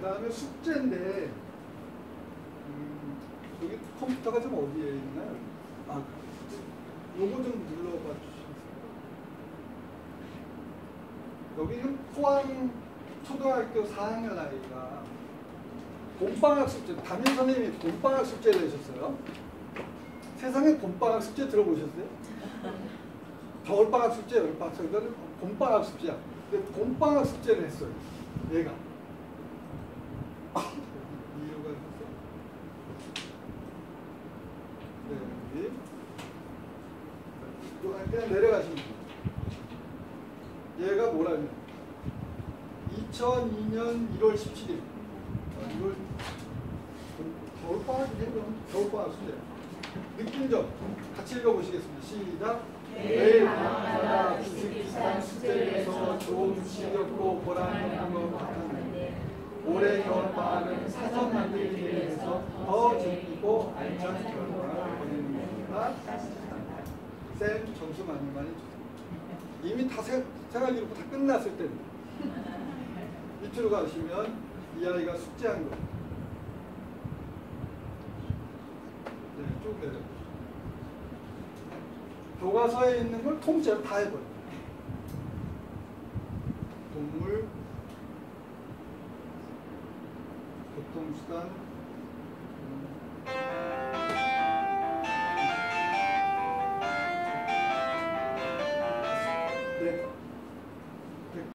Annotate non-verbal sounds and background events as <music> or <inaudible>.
그 다음에 숙제인데 음, 여기 컴퓨터가 좀 어디에 있나요? 아, 요거 좀 눌러봐 주시겠어요? 여기는 포항 초등학교 4학년 아이가 봄방학 숙제, 담임 선생님이 봄방학 숙제를 내셨어요. 세상에 봄방학 숙제 들어보셨어요? <laughs> 겨울방학 숙제, 여름방학 숙제는 봄방학 숙제야. 근데 봄방학 숙제를 했어요. 얘가 있어? 네, 여기. 요- 그냥 내려가시면 돼요. 얘가 뭐라면 2002년 1월 17일. 어, 1월 겨울방학이네 그럼 겨울방학 숙제. 느낀 점 같이 읽어보시겠습니다. 시작. 매일 밤마다 비슷비슷한 해서 좀 지겹고 보람 있는 것 같았는데 올해 겨울방학은 사전 만들기 위해서 더 재밌고 알찬 겨울방학을 보내는 겁니다. 쌤 점수 많이 많이 주세요. 이미 다 세- 생활 기록부 다 끝났을 때입니다. 밑으로 가시면 이 아이가 숙제한 거. 네, 쭉 내려. 교과서에 있는 걸 통째로 다 해버려. 동물, 교통수단, with